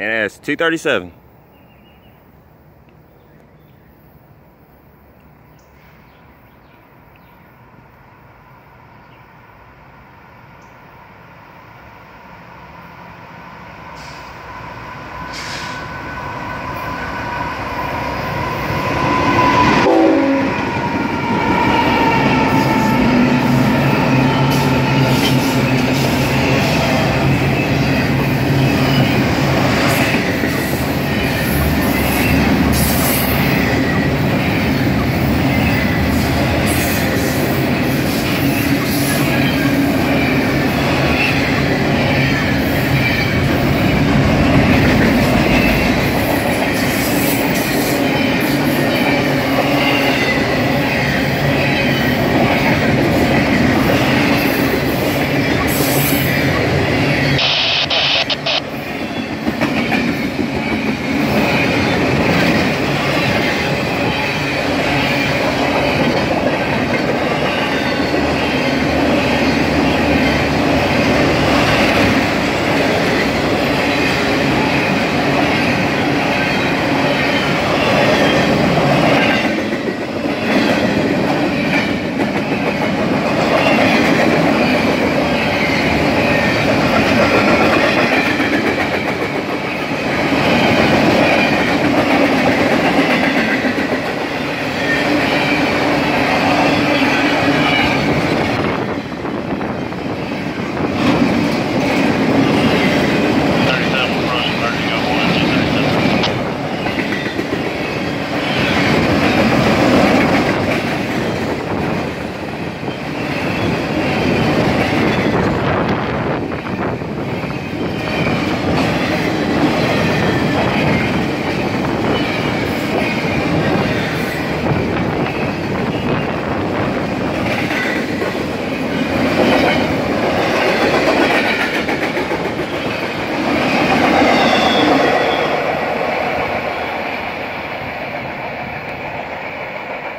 And it's 237.